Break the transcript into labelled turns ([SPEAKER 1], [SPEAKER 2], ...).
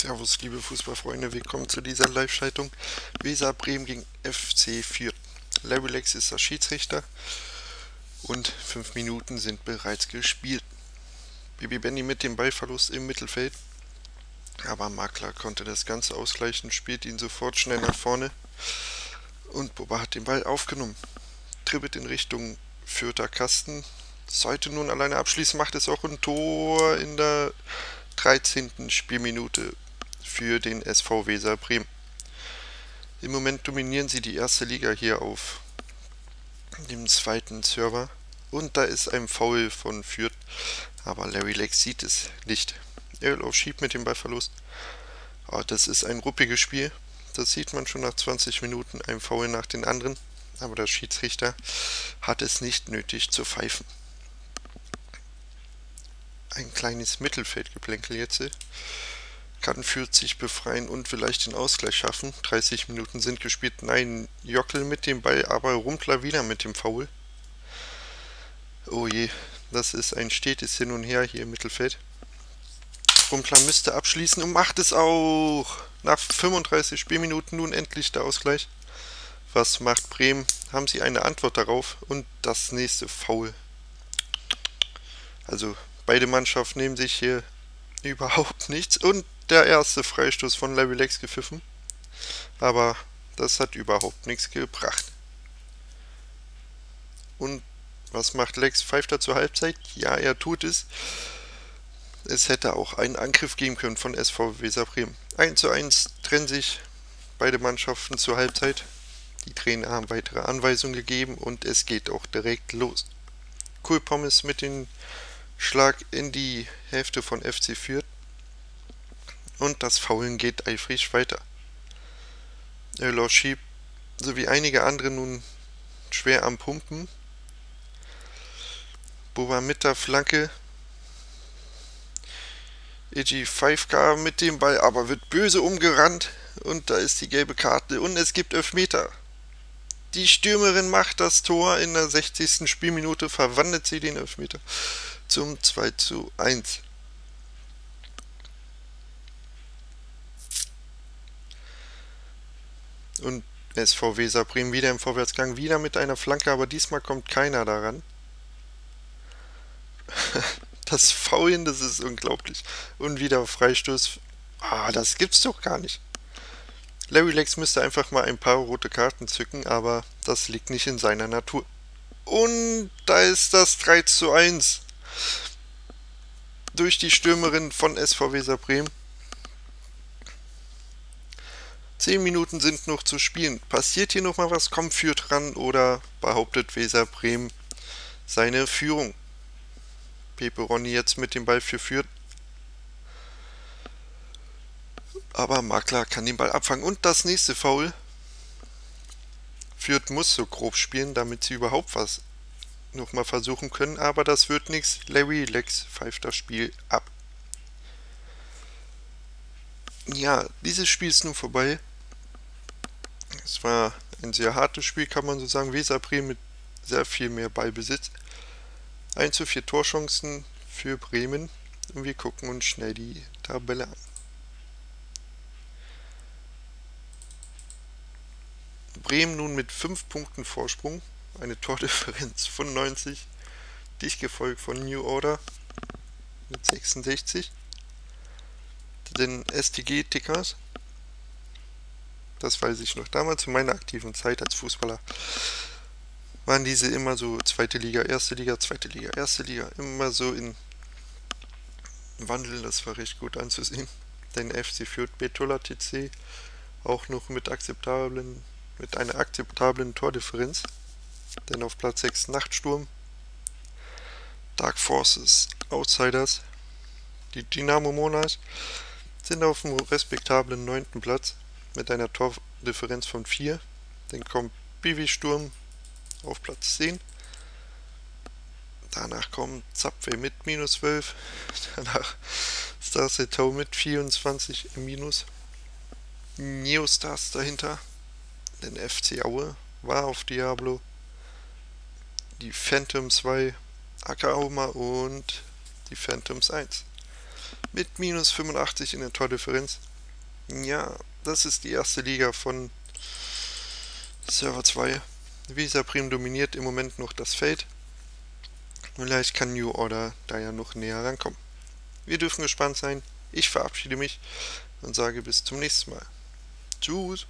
[SPEAKER 1] Servus, liebe Fußballfreunde, willkommen zu dieser Live-Schaltung. Weser Bremen gegen FC Fürth. Larry Lex ist der Schiedsrichter und fünf Minuten sind bereits gespielt. Bibi Benny mit dem Ballverlust im Mittelfeld, aber Makler konnte das Ganze ausgleichen, spielt ihn sofort schnell nach vorne und Boba hat den Ball aufgenommen. Tribbelt in Richtung Fürther Kasten, sollte nun alleine abschließen, macht es auch ein Tor in der 13. Spielminute für den SV Weser Bremen. Im Moment dominieren sie die erste Liga hier auf dem zweiten Server. Und da ist ein Foul von Fürth, aber Larry Lex sieht es nicht. Er schiebt mit dem Ballverlust. Oh, das ist ein ruppiges Spiel. Das sieht man schon nach 20 Minuten, ein Foul nach den anderen. Aber der Schiedsrichter hat es nicht nötig zu pfeifen. Ein kleines Mittelfeldgeplänkel jetzt kann Fürth befreien und vielleicht den Ausgleich schaffen. 30 Minuten sind gespielt. Nein, Jockel mit dem Ball, aber Rumpler wieder mit dem Foul. Oh je, das ist ein stetes Hin und Her hier im Mittelfeld. Rumpler müsste abschließen und macht es auch. Nach 35 Spielminuten nun endlich der Ausgleich. Was macht Bremen? Haben sie eine Antwort darauf? Und das nächste Foul. Also beide Mannschaften nehmen sich hier überhaupt nichts. Und der erste Freistoß von Larry Lex gepfiffen. Aber das hat überhaupt nichts gebracht. Und was macht Lex? Pfeift er zur Halbzeit? Ja, er tut es. Es hätte auch einen Angriff geben können von SV Weser Bremen. 1 zu 1 trennen sich beide Mannschaften zur Halbzeit. Die Trainer haben weitere Anweisungen gegeben und es geht auch direkt los. Cool Pommes mit dem Schlag in die Hälfte von FC Fürth und das Faulen geht eifrig weiter. Öler schiebt, sowie einige andere nun schwer am Pumpen. Boba mit der Flanke. Iji 5K mit dem Ball, aber wird böse umgerannt. Und da ist die gelbe Karte. Und es gibt Elfmeter. Die Stürmerin macht das Tor in der 60. Spielminute, verwandelt sie den Elfmeter zum 2 zu 1. Und SV Weser Bremen wieder im Vorwärtsgang, wieder mit einer Flanke, aber diesmal kommt keiner daran. das Faulen, das ist unglaublich. Und wieder Freistoß. Ah, das gibt's doch gar nicht. Larry Lex müsste einfach mal ein paar rote Karten zücken, aber das liegt nicht in seiner Natur. Und da ist das 3 zu 1. Durch die Stürmerin von SV Weser Bremen. Zehn Minuten sind noch zu spielen. Passiert hier nochmal was? Kommt Fürth ran oder behauptet Weser Bremen seine Führung? Pepe Ronny jetzt mit dem Ball für Fürth. Aber Makler kann den Ball abfangen. Und das nächste Foul. Fürth muss so grob spielen, damit sie überhaupt was nochmal versuchen können. Aber das wird nichts. Larry Lex pfeift das Spiel ab. Ja, dieses Spiel ist nun vorbei. Es war ein sehr hartes Spiel, kann man so sagen. Weser Bremen mit sehr viel mehr Ballbesitz. 1 zu 4 Torchancen für Bremen. Und wir gucken uns schnell die Tabelle an. Bremen nun mit 5 Punkten Vorsprung. Eine Tordifferenz von 90. Dicht gefolgt von New Order mit 66 den STG-Tickers. Das weiß ich noch. Damals in meiner aktiven Zeit als Fußballer waren diese immer so zweite Liga, erste Liga, zweite Liga, erste Liga. Immer so in Wandel. Das war recht gut anzusehen. Den FC Fürth Betola TC auch noch mit akzeptablen, mit einer akzeptablen Tordifferenz. Denn auf Platz 6 Nachtsturm, Dark Forces, Outsiders, die Dynamo Monarch sind auf dem respektablen neunten Platz mit einer Tordifferenz von 4. Dann kommt Bivi Sturm auf Platz 10. Danach kommt Zapway mit minus 12. Danach Stars Eto mit 24 im Minus. Neostars dahinter. Den FC Aue war auf Diablo. Die Phantom 2, Akauma und die Phantoms 1. mit minus 85 in der Tordifferenz. Ja, das ist die erste Liga von Server 2. Visa Prim dominiert im Moment noch das Feld. Vielleicht kann New Order da ja noch näher rankommen. Wir dürfen gespannt sein. Ich verabschiede mich und sage bis zum nächsten Mal. Tschüss.